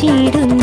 记得。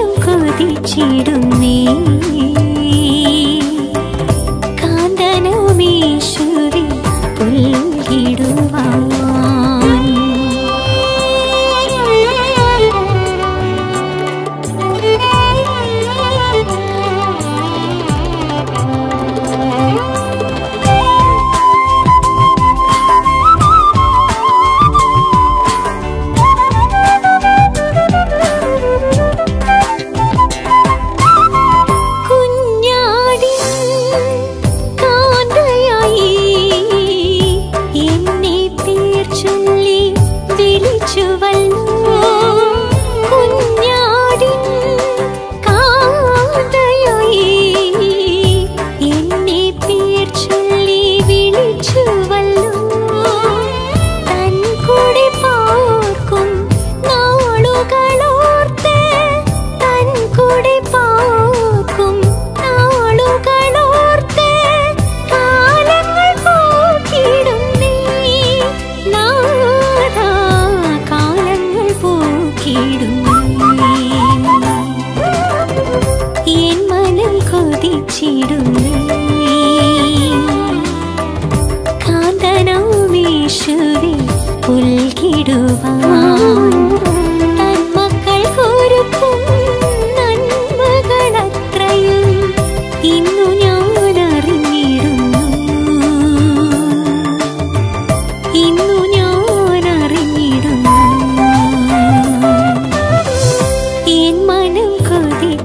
N കൊതിച്ചിടുന്നേ.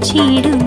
చీడు